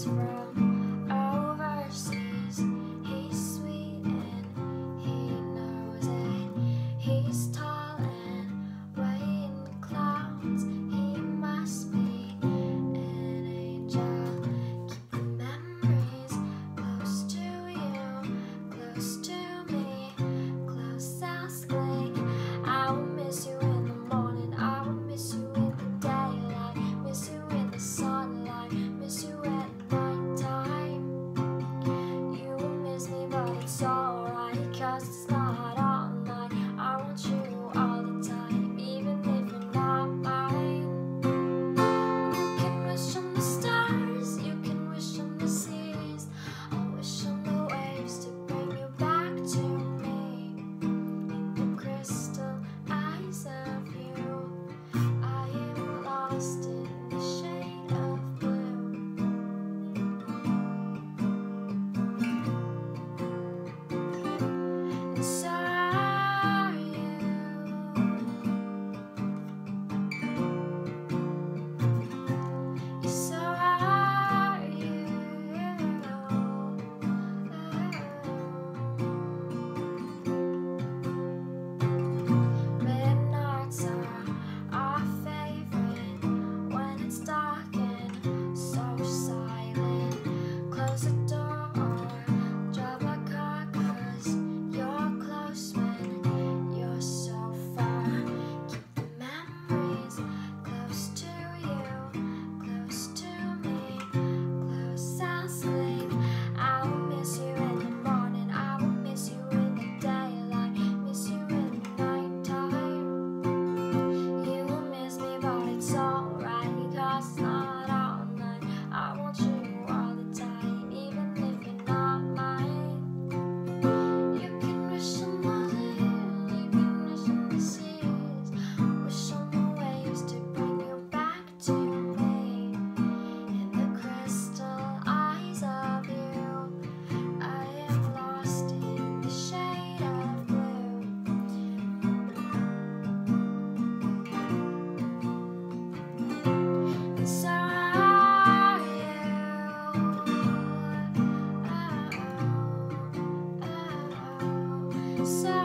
Surprise. outside.